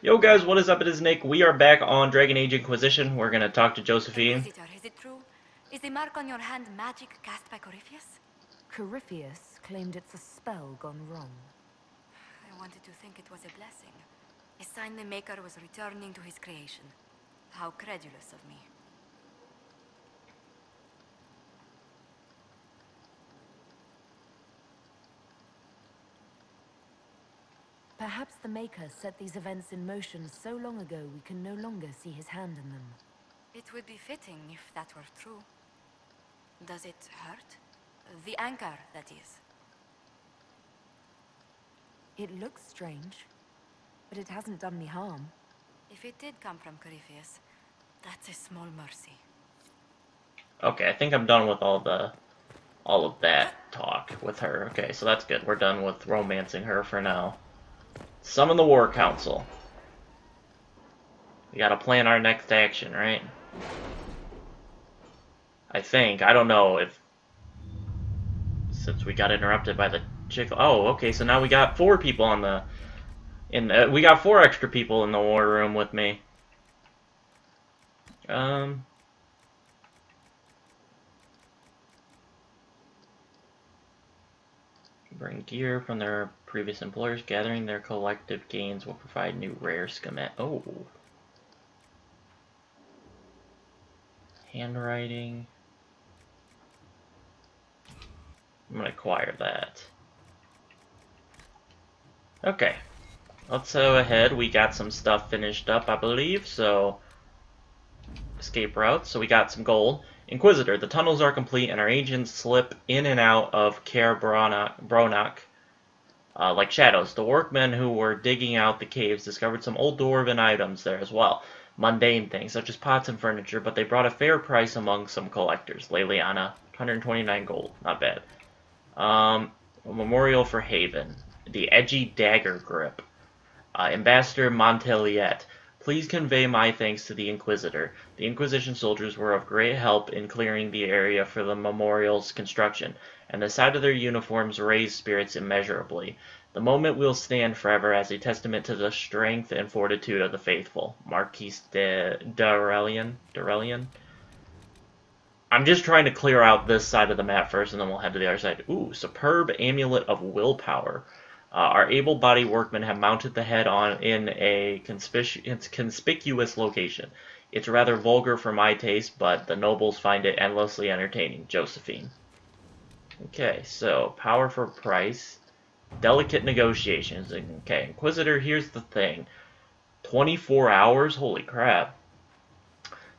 Yo guys, what is up? It is Nick. We are back on Dragon Age Inquisition. We're gonna talk to Josephine. Visitor, is it true? Is the mark on your hand magic cast by Corypheus? Corypheus claimed it's a spell gone wrong. I wanted to think it was a blessing. A sign the Maker was returning to his creation. How credulous of me. Perhaps the Maker set these events in motion so long ago we can no longer see his hand in them. It would be fitting if that were true. Does it hurt? The anchor, that is. It looks strange, but it hasn't done me harm. If it did come from Corypheus, that's a small mercy. Okay, I think I'm done with all the all of that talk with her. Okay, so that's good. We're done with romancing her for now. Summon the War Council. We gotta plan our next action, right? I think. I don't know if... Since we got interrupted by the chick... Oh, okay, so now we got four people on the... In the, we got four extra people in the war room with me. Um... Bring gear from their previous employers. Gathering their collective gains will provide new rare schemat. Oh. Handwriting. I'm gonna acquire that. Okay. Let's go ahead. We got some stuff finished up, I believe, so... Escape route. So we got some gold. Inquisitor, the tunnels are complete and our agents slip in and out of Caer Bronnach uh, like shadows. The workmen who were digging out the caves discovered some old dwarven items there as well. Mundane things, such as pots and furniture, but they brought a fair price among some collectors. Leliana, 129 gold, not bad. Um, a memorial for Haven. The edgy dagger grip. Uh, Ambassador Montilyet, Please convey my thanks to the Inquisitor. The Inquisition soldiers were of great help in clearing the area for the memorial's construction, and the sight of their uniforms raised spirits immeasurably. The moment will stand forever as a testament to the strength and fortitude of the faithful. Marquis de Durelian? Durelian? I'm just trying to clear out this side of the map first, and then we'll head to the other side. Ooh, superb amulet of willpower. Uh, our able-bodied workmen have mounted the head on in a conspic conspicuous location. It's rather vulgar for my taste, but the nobles find it endlessly entertaining. Josephine. Okay, so power for price. Delicate negotiations. Okay, Inquisitor, here's the thing. 24 hours? Holy crap.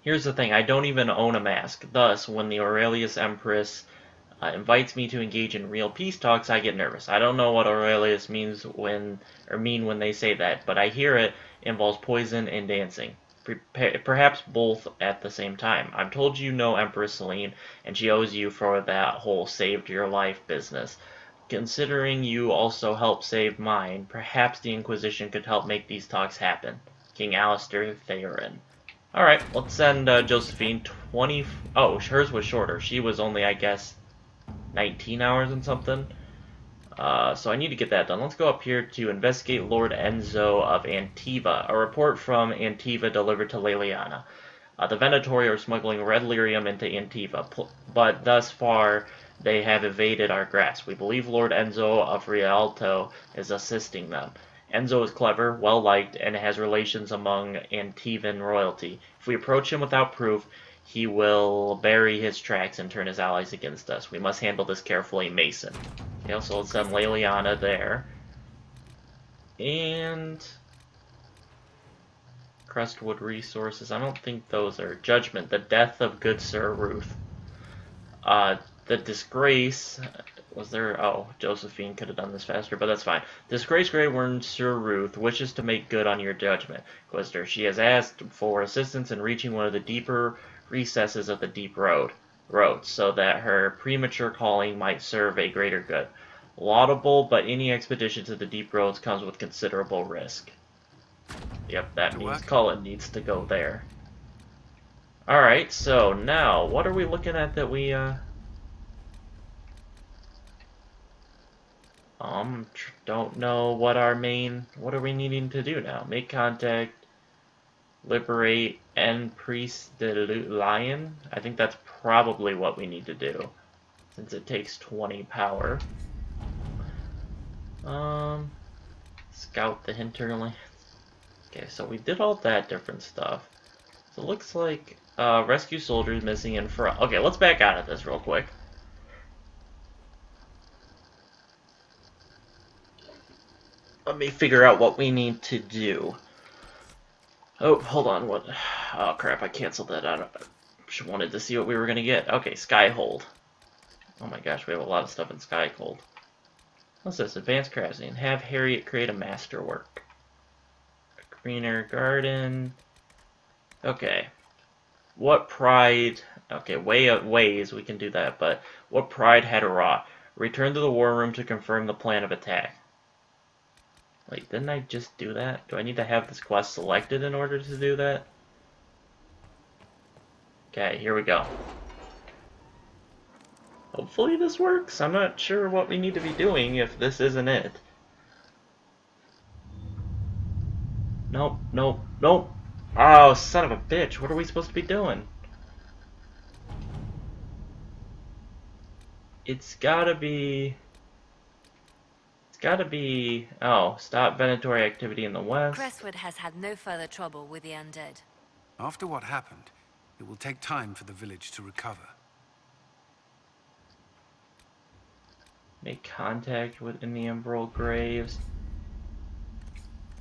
Here's the thing, I don't even own a mask. Thus, when the Orlesian Empress uh, invites me to engage in real peace talks, I get nervous. I don't know what Orlesian means when or mean when they say that, but I hear it involves poison and dancing. Perhaps both at the same time. I'm told you know Empress Celene, and she owes you for that whole saved your life business. Considering you also helped save mine, perhaps the Inquisition could help make these talks happen. King Alistair Theirin. Alright, let's send uh, Josephine 20... Oh, hers was shorter. She was only, I guess, 19 hours and something. Uh, so I need to get that done. Let's go up here to investigate Lord Enzo of Antiva. A report from Antiva delivered to Leliana. Uh, the Venatori are smuggling red lyrium into Antiva, but thus far they have evaded our grasp. We believe Lord Enzo of Rialto is assisting them. Enzo is clever, well-liked, and has relations among Antivan royalty. If we approach him without proof, he will bury his tracks and turn his allies against us. We must handle this carefully, Mason. Okay, so let's send Leliana there. And... Crestwood Resources. I don't think those are... Judgment. The Death of Good Sir Ruth. Uh, the Disgrace... Was there... Oh, Josephine could have done this faster, but that's fine. Disgrace Grey Warden Sir Ruth wishes to make good on your judgment, Quister. She has asked for assistance in reaching one of the deeper recesses of the deep road roads, so that her premature calling might serve a greater good. Laudable, but any expedition to the deep roads comes with considerable risk. Yep, that Good means Cullen needs to go there. Alright, so now, what are we looking at that we, uh... Um, don't know what our main, what are we needing to do now? Make contact, liberate, and priest the lion? I think that's probably what we need to do, since it takes 20 power. Um, scout the hinterland. Okay, so we did all that different stuff. So it looks like, uh, rescue soldiers missing in front. Okay, let's back out of this real quick. let me figure out what we need to do. Oh, hold on. What? Oh crap! I canceled that. I just wanted to see what we were gonna get. Okay, Skyhold. Oh my gosh, we have a lot of stuff in Skyhold. What's this? Advanced crafting. Have Harritt create a masterwork. A greener garden. Okay. What pride? Okay, way uh, ways we can do that. But what pride had wrought? Return to the war room to confirm the plan of attack. Wait, didn't I just do that? Do I need to have this quest selected in order to do that? Okay, here we go. Hopefully this works. I'm not sure what we need to be doing if this isn't it. Nope, nope, nope. Oh, son of a bitch. What are we supposed to be doing? It's gotta be gotta be... Oh, stop Venatori activity in the west. Crestwood has had no further trouble with the undead. After what happened, it will take time for the village to recover. Make contact with in the Emerald Graves.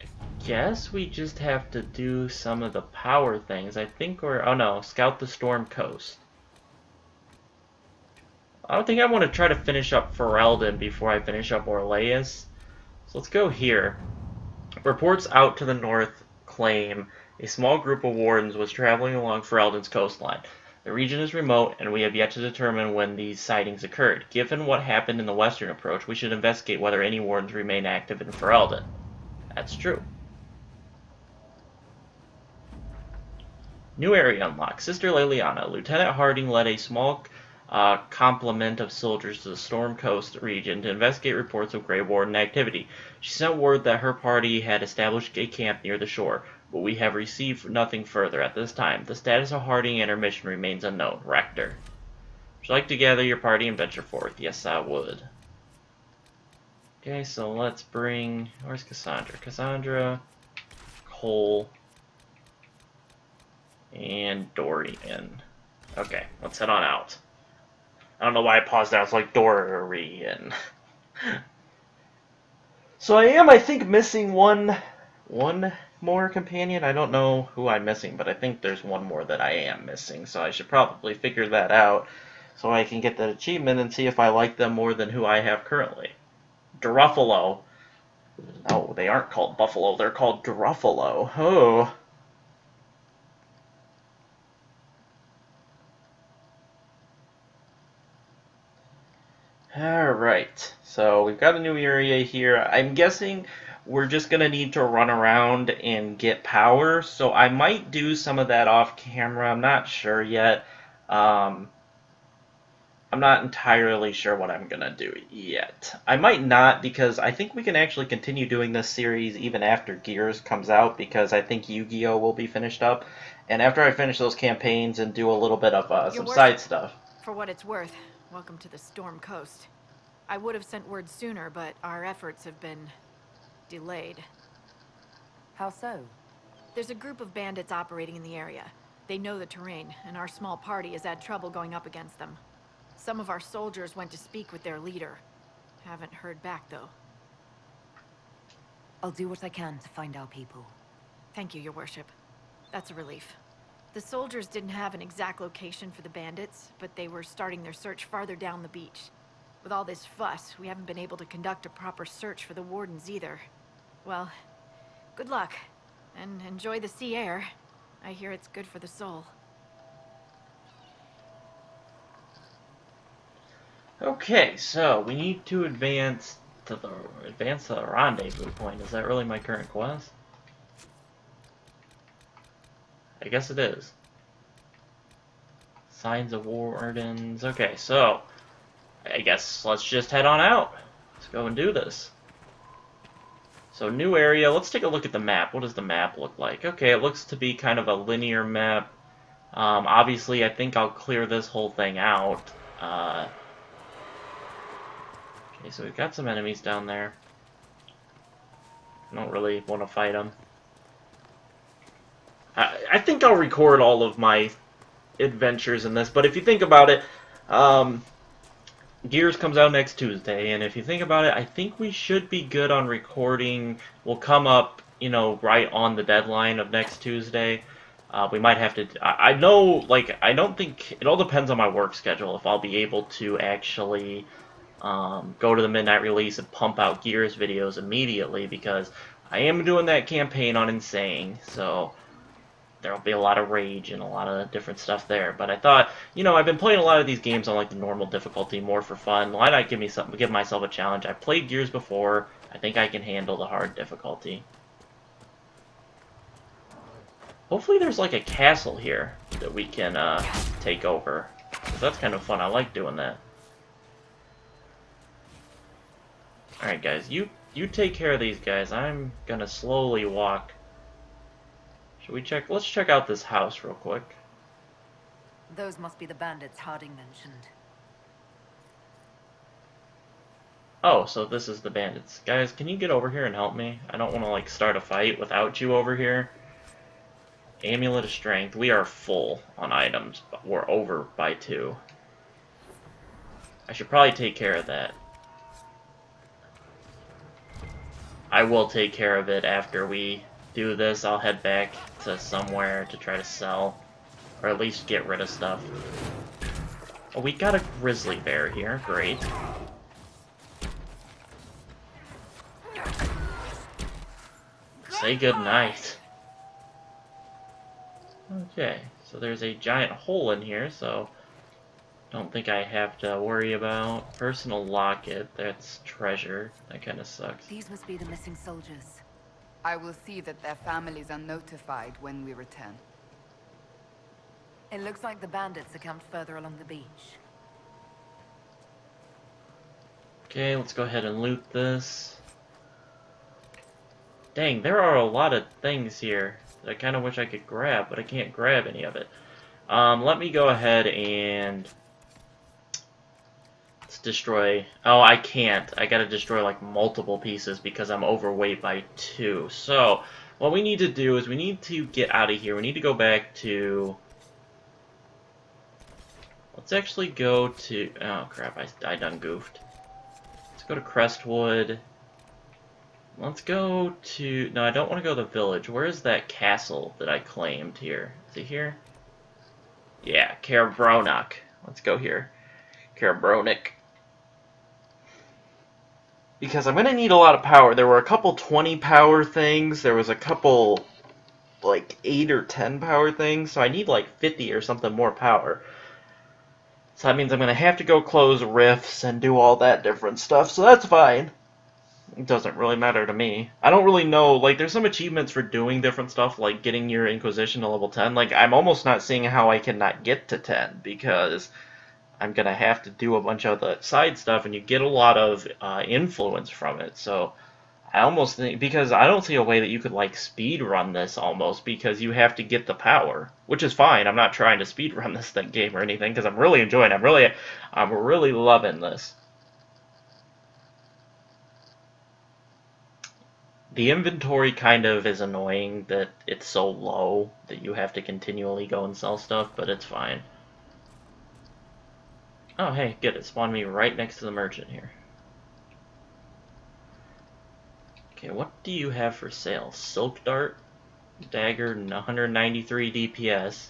I guess we just have to do some of the power things. I think we're... Oh no, scout the Storm Coast. I don't think I want to try to finish up Ferelden before I finish up Orlais. So let's go here. Reports out to the north claim a small group of wardens was traveling along Ferelden's coastline. The region is remote, and we have yet to determine when these sightings occurred. Given what happened in the western approach, we should investigate whether any wardens remain active in Ferelden. That's true. New area unlocked. Sister Leliana. Lieutenant Harding led a small uh, complement of soldiers to the Storm Coast region to investigate reports of Grey Warden activity. She sent word that her party had established a camp near the shore, but we have received nothing further at this time. The status of Harding and her mission remains unknown. Rector. Would you like to gather your party and venture forth? Yes, I would. Okay, so let's bring... Where's Cassandra? Cassandra, Cole, and Dorian. Okay, let's head on out. I don't know why I paused there. It's like Dory Dorian. so I am, I think, missing one, one more companion. I don't know who I'm missing, but I think there's one more that I am missing. So I should probably figure that out so I can get that achievement and see if I like them more than who I have currently. Druffalo. Oh, they aren't called Buffalo. They're called Druffalo. Oh. Alright, so we've got a new area here. I'm guessing we're just going to need to run around and get power, so I might do some of that off camera. I'm not sure yet. Um, I'm not entirely sure what I'm going to do yet. I might not because I think we can actually continue doing this series even after Gears comes out because I think Yu-Gi-Oh! will be finished up. And after I finish those campaigns and do a little bit of uh, some side stuff. For what it's worth, Welcome to the Storm Coast. I would have sent word sooner, but our efforts have been... delayed. How so? There's a group of bandits operating in the area. They know the terrain, and our small party has had trouble going up against them. Some of our soldiers went to speak with their leader. Haven't heard back, though. I'll do what I can to find our people. Thank you, your worship. That's a relief. The soldiers didn't have an exact location for the bandits, but they were starting their search farther down the beach. With all this fuss, we haven't been able to conduct a proper search for the wardens either. Well, good luck, and enjoy the sea air. I hear it's good for the soul. Okay, so we need to advance to the advance to the rendezvous point. Is that really my current quest? I guess it is. Signs of Wardens. Okay, so I guess let's just head on out. Let's go and do this. So new area, let's take a look at the map. What does the map look like? Okay, it looks to be kind of a linear map. Um, obviously, I think I'll clear this whole thing out. Uh, okay, so we've got some enemies down there. I don't really want to fight them. I, think I'll record all of my adventures in this, but if you think about it, um, Gears comes out next Tuesday, and if you think about it, I think we should be good on recording. We'll come up, you know, right on the deadline of next Tuesday. Uh, we might have to. I, I know, like, I don't think it all depends on my work schedule if I'll be able to actually um, go to the midnight release and pump out Gears videos immediately because I am doing that campaign on Insane, so there'll be a lot of rage and a lot of different stuff there. But I thought, you know, I've been playing a lot of these games on like the normal difficulty, more for fun. Why not give me some, give myself a challenge? I played Gears before. I think I can handle the hard difficulty. Hopefully there's like a castle here that we can uh, take over. That's kind of fun. I like doing that. Alright guys, you you take care of these guys. I'm gonna slowly walk. Should we check? Let's check out this house real quick. Those must be the bandits Harding mentioned. Oh, so this is the bandits. Guys, can you get over here and help me? I don't want to, like, start a fight without you over here. Amulet of Strength. We are full on items, but we're over by two. I should probably take care of that. I will take care of it after we do this. I'll head back to somewhere to try to sell. Or at least get rid of stuff. Oh, we got a grizzly bear here. Great. Say good night. Okay, so there's a giant hole in here, so don't think I have to worry about personal locket. That's treasure. That kind of sucks. These must be the missing soldiers. I will see that their families are notified when we return. It looks like the bandits are camped further along the beach. Okay, let's go ahead and loot this. Dang, there are a lot of things here that I kind of wish I could grab, but I can't grab any of it. Um, let me go ahead and destroy. Oh, I can't. I gotta destroy like multiple pieces because I'm overweight by two. So, what we need to do is we need to get out of here. We need to go back to. Let's actually go to. Oh crap! I I done goofed. Let's go to Crestwood. Let's go to... No, I don't want to go to the village. Where is that castle that I claimed here? Is it here? Yeah, Caer Let's go here. Caer Because I'm going to need a lot of power. There were a couple 20 power things. There was a couple, like, 8 or 10 power things. So I need, like, 50 or something more power. So that means I'm going to have to go close rifts and do all that different stuff. So that's fine it doesn't really matter to me. I don't really know, like, there's some achievements for doing different stuff, like getting your Inquisition to level 10. Like, I'm almost not seeing how I can not get to 10, because I'm gonna have to do a bunch of the side stuff, and you get a lot of uh, influence from it, so... I almost think, because I don't see a way that you could, like, speed run this almost, because you have to get the power, which is fine. I'm not trying to speed run this thing game or anything, because I'm really enjoying it. I'm really, I'm really loving this. The inventory kind of is annoying that it's so low that you have to continually go and sell stuff, but it's fine. Oh, hey, good. It spawned me right next to the merchant here. Okay, what do you have for sale? Silk Dart, Dagger, 193 DPS.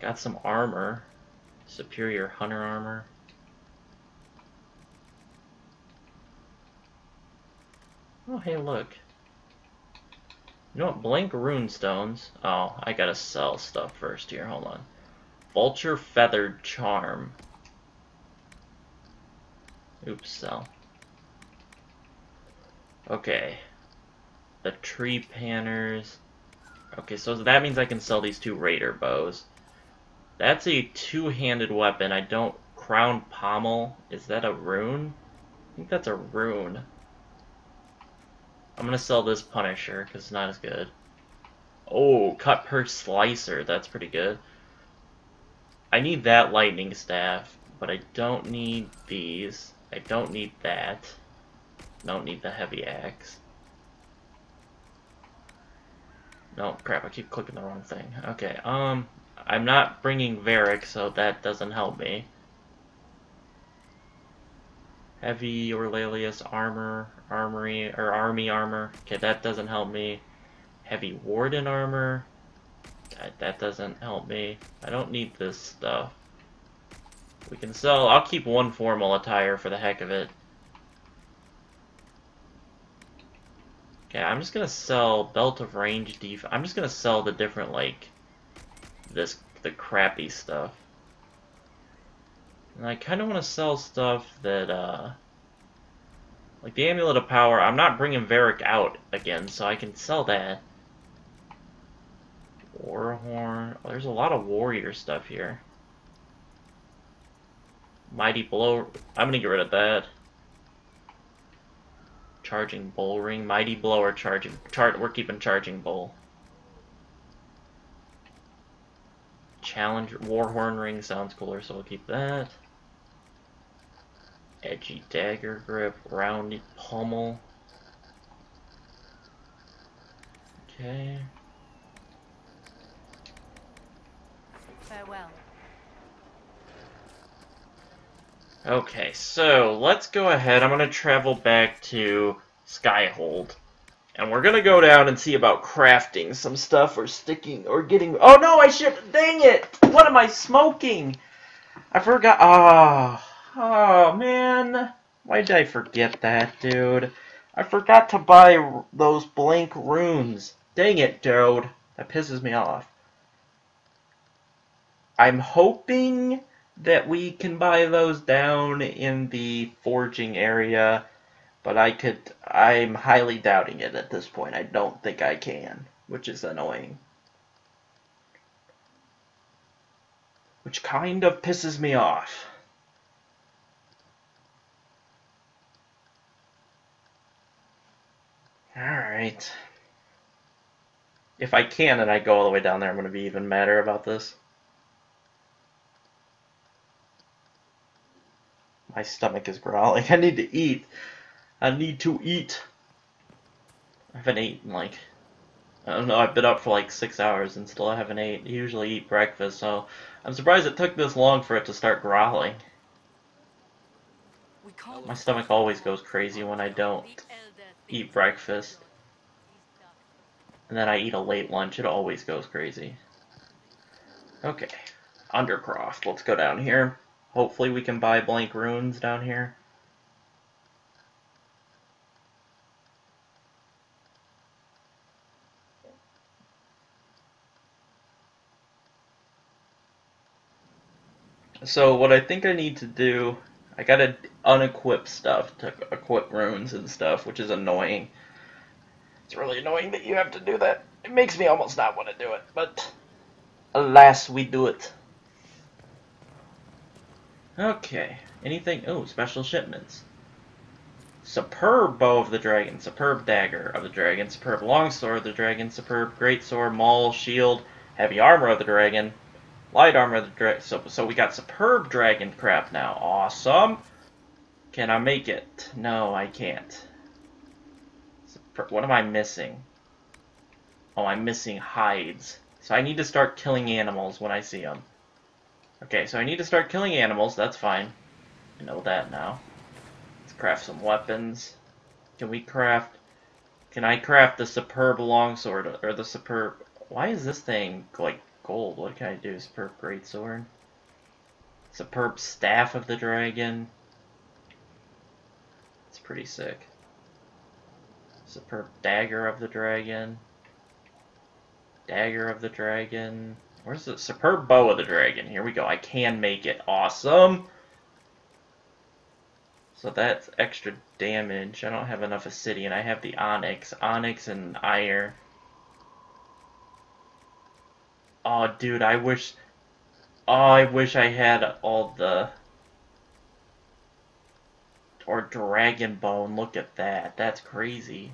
Got some armor. Superior Hunter armor. Oh, hey, look. You know what? Blank rune stones. Oh, I gotta sell stuff first here. Hold on. Vulture feathered charm. Oops, sell. Okay. The tree panners. Okay, so that means I can sell these two raider bows. That's a two-handed weapon. I don't... Crown pommel. Is that a rune? I think that's a rune. I'm gonna sell this Punisher, because it's not as good. Oh, cut slicer, that's pretty good. I need that lightning staff, but I don't need these. I don't need that. Don't need the heavy axe. No, crap, I keep clicking the wrong thing. Okay, um, I'm not bringing Varric, so that doesn't help me. Heavy Orlesian armor, armory, or army armor. Okay, that doesn't help me. Heavy Warden armor. That, that doesn't help me. I don't need this stuff. We can sell, I'll keep one formal attire for the heck of it. Okay, I'm just gonna sell Belt of Range Def- I'm just gonna sell the different, like, this, the crappy stuff. And I kind of want to sell stuff that, uh, like the Amulet of Power, I'm not bringing Varric out again, so I can sell that. Warhorn, oh, there's a lot of warrior stuff here. Mighty Blow, I'm gonna get rid of that. Charging Bull Ring, Mighty Blow or Charging, char we're keeping Charging Bull. Challenge Warhorn Ring sounds cooler, so we'll keep that. Edgy dagger grip, round pommel. Okay. Okay, so let's go ahead. I'm going to travel back to Skyhold. And we're going to go down and see about crafting some stuff or sticking or getting... Oh no, I should... Dang it! What am I smoking? I forgot... Oh. Oh, man. Why did I forget that, dude? I forgot to buy those blank runes. Dang it, dude. That pisses me off. I'm hoping that we can buy those down in the forging area, but I could... I'm highly doubting it at this point. I don't think I can, which is annoying. Which kind of pisses me off. Alright. If I can and I go all the way down there, I'm going to be even madder about this. My stomach is growling. I need to eat. I need to eat. I haven't eaten like... I don't know, I've been up for like six hours and still I haven't ate. I usually eat breakfast, so I'm surprised it took this long for it to start growling. My stomach always goes crazy when I don't eat breakfast. And then I eat a late lunch. It always goes crazy. Okay. Undercroft. Let's go down here. Hopefully we can buy blank runes down here. So what I think I need to do I gotta unequip stuff to equip runes and stuff, which is annoying. It's really annoying that you have to do that. It makes me almost not want to do it, but alas, we do it. Okay, anything? Oh, special shipments. Superb bow of the dragon, superb dagger of the dragon, superb longsword of the dragon, superb greatsword, maul, shield, heavy armor of the dragon, Light armor, of the Dragon. so, so we got superb dragon crap now. Awesome. Can I make it? No, I can't. Super what am I missing? Oh, I'm missing hides. So I need to start killing animals when I see them. Okay, so I need to start killing animals. That's fine. I know that now. Let's craft some weapons. Can we craft... Can I craft the superb longsword, or the superb... Why is this thing, like, gold. What can I do? Superb Greatsword. Superb Staff of the Dragon. It's pretty sick. Superb Dagger of the Dragon. Dagger of the Dragon. Where's the Superb Bow of the Dragon? Here we go. I can make it. Awesome! So that's extra damage. I don't have enough Obsidian. I have the Onyx. Onyx and Iron. Oh, dude, I wish... Oh, I wish I had all the... or Dragon Bone. Look at that. That's crazy.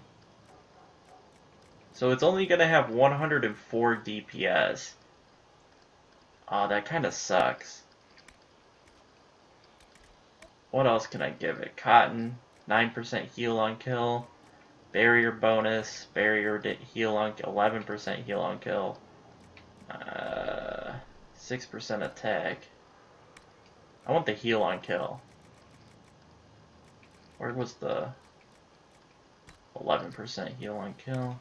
So it's only going to have 104 DPS. Aw, oh, that kind of sucks. What else can I give it? Cotton, 9% heal on kill. Barrier bonus, barrier heal on 11% heal on kill. Uh, 6% attack. I want the heal on kill. Where was the 11% heal on kill?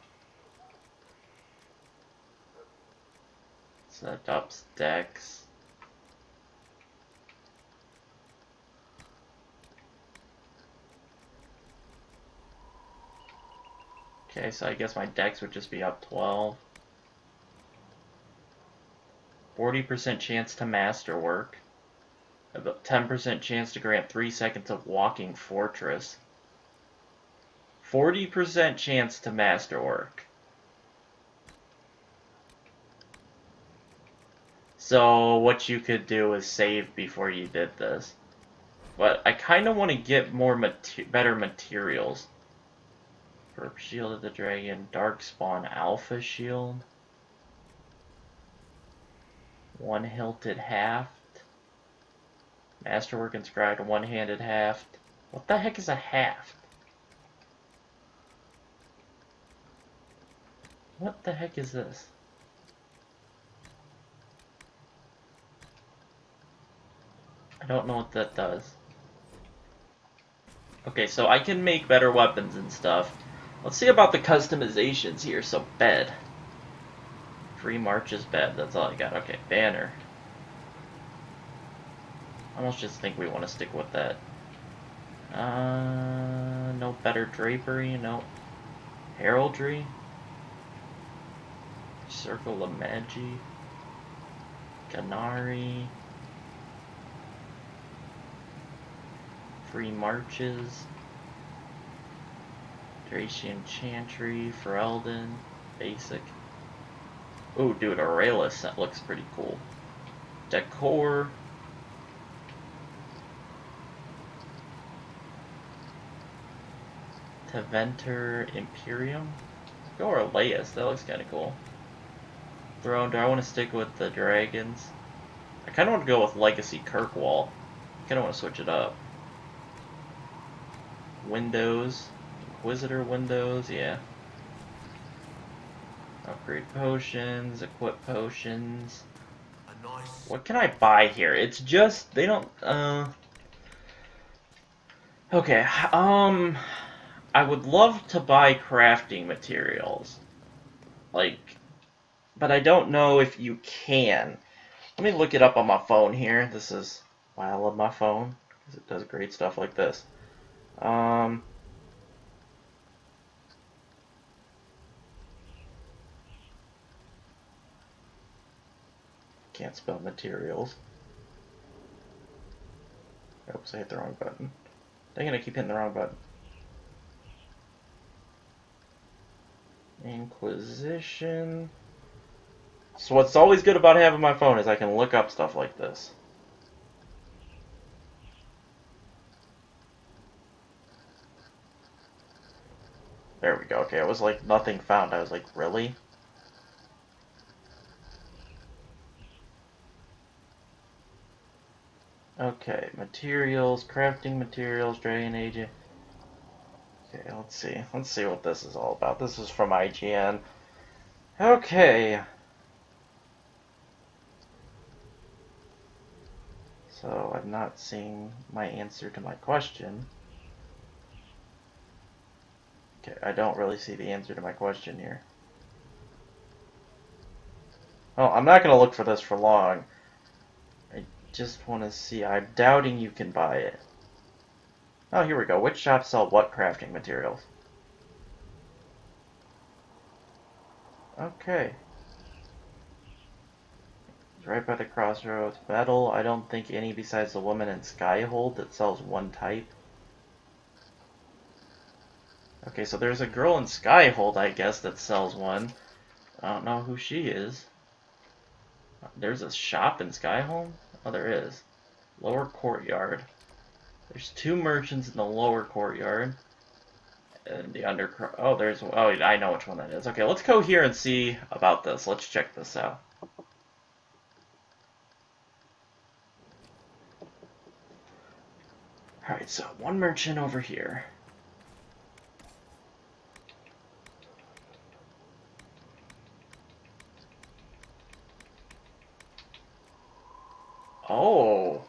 That ups dex. Okay, so I guess my dex would just be up 12. 40% chance to masterwork. About 10% chance to grant 3 seconds of walking fortress. 40% chance to masterwork. So what you could do is save before you did this. But I kind of want to get more mater better materials. For Shield of the Dragon, Darkspawn Alpha Shield. One Hilted Haft. Masterwork inscribed one-handed haft. What the heck is a haft? What the heck is this? I don't know what that does. Okay, so I can make better weapons and stuff. Let's see about the customizations here. So, bed. Free marches bed. That's all I got. Okay, banner. I almost just think we want to stick with that. Uh, no better drapery, no heraldry. Circle of Magi. Ganari. Free marches. Thracian Chantry, Ferelden, basic. Ooh, dude, Orlesian, that looks pretty cool. Decor, Tevinter Imperium. Go Orleus, that looks kind of cool. Throne, do I want to stick with the dragons? I kind of want to go with Legacy Kirkwall. I kind of want to switch it up. Windows. Inquisitor windows, yeah. Upgrade potions, equip potions. Nice... What can I buy here? It's just, they don't, uh... Okay, um... I would love to buy crafting materials. Like, but I don't know if you can. Let me look it up on my phone here. This is why I love my phone, because it does great stuff like this. Um, can't spell materials. Oops, I hit the wrong button. Dang gonna keep hitting the wrong button. Inquisition. So what's always good about having my phone is I can look up stuff like this. There we go. Okay, it was like nothing found. I was like, really? Okay, materials, crafting materials, dragon agent. Okay, let's see. Let's see what this is all about. This is from IGN. Okay. So I'm not seeing my answer to my question. Okay, I don't really see the answer to my question here. Oh, I'm not going to look for this for long. I just want to see. I'm doubting you can buy it. Oh, here we go. Which shops sell what crafting materials? Okay. It's right by the crossroads. Metal, I don't think any besides the woman in Skyhold that sells one type. Okay, so there's a girl in Skyhold, I guess, that sells one. I don't know who she is. There's a shop in Skyhold? Oh, there is. Lower Courtyard. There's two merchants in the lower courtyard. And the under oh there's oh I know which one that is. Okay, let's go here and see about this. Let's check this out. Alright, so one merchant over here. Oh.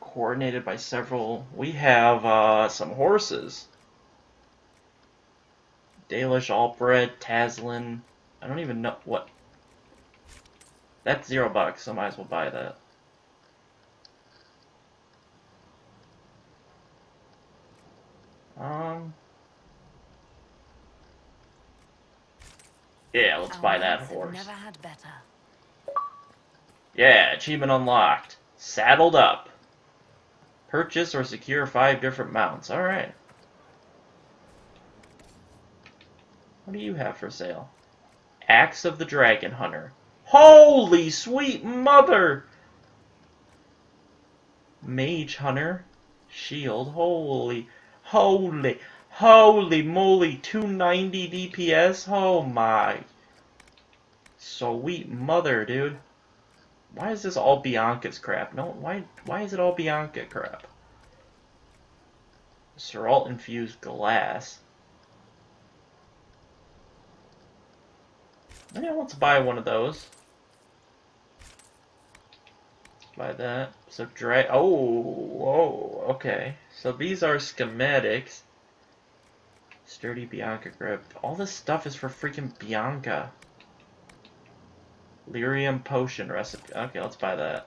Coordinated by several. We have uh, some horses. Dalish, Albred, Taslin. I don't even know what. That's zero bucks, so I might as well buy that. Um. Yeah, let's Our buy that horse. Never had better. Yeah, achievement unlocked. Saddled up. Purchase or secure five different mounts. Alright. What do you have for sale? Axe of the Dragon Hunter. Holy sweet mother! Mage Hunter. Shield. Holy, holy, holy moly. 290 DPS? Oh my. Sweet mother, dude. Why is this all Bianca's crap? No, why why is it all Bianca crap? Serault infused glass. I want to buy one of those. Buy that. So dra- oh, whoa. okay. So these are schematics. Sturdy Bianca grip. All this stuff is for freaking Bianca. Lyrium potion recipe. Okay, let's buy that.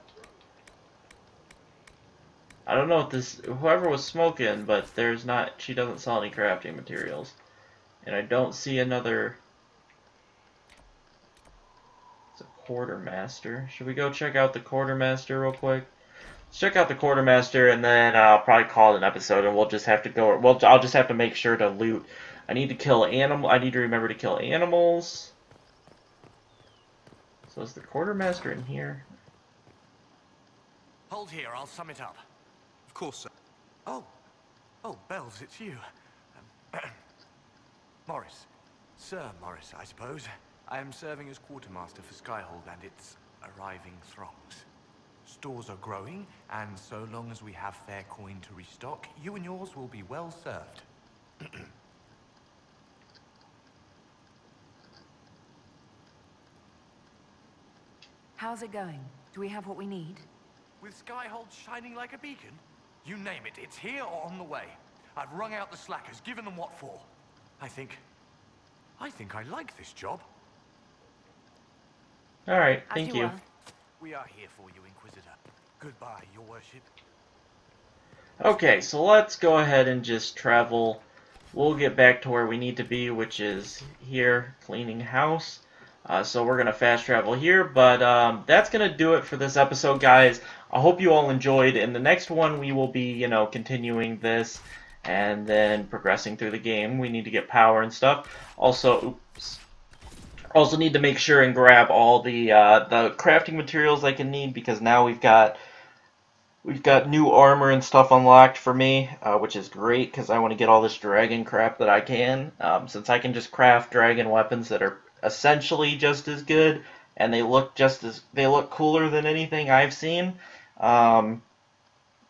I don't know what this whoever was smoking, but there's not she doesn't sell any crafting materials. And I don't see another It's a quartermaster. Should we go check out the quartermaster real quick? Let's check out the quartermaster and then I'll probably call it an episode and we'll just have to go well I'll just have to make sure to loot. I need to kill animal I need to remember to kill animals. So is the quartermaster in here? Hold here, I'll sum it up. Of course, sir. Oh, oh, Bells, it's you. Um, Morris. Sir Morris, I suppose. I am serving as quartermaster for Skyhold and its arriving throngs. Stores are growing, and so long as we have fair coin to restock, you and yours will be well served. How's it going? Do we have what we need? With Skyhold shining like a beacon? You name it, it's here or on the way. I've wrung out the slackers, given them what for. I think... I think I like this job. Alright, As thank you you. We are here for you, Inquisitor. Goodbye, your worship. Okay, so let's go ahead and just travel. We'll get back to where we need to be, which is here, cleaning house. Uh, so we're going to fast travel here, but um, that's going to do it for this episode, guys. I hope you all enjoyed. In the next one, we will be, you know, continuing this and then progressing through the game. We need to get power and stuff. Also, oops. Also need to make sure and grab all the uh, the crafting materials I can need because now we've got We've got new armor and stuff unlocked for me, uh, which is great because I want to get all this dragon crap that I can. Um, since I can just craft dragon weapons that are essentially just as good and they look just as they look cooler than anything I've seen. Um,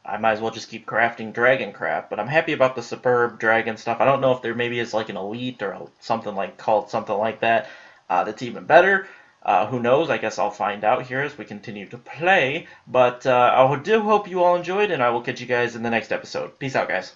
I might as well just keep crafting dragon crap. But I'm happy about the superb dragon stuff. I don't know if there maybe is like an elite or something like called something like that uh, that's even better. Uh, who knows? I guess I'll find out here as we continue to play. But uh, I do hope you all enjoyed, and I will catch you guys in the next episode. Peace out, guys.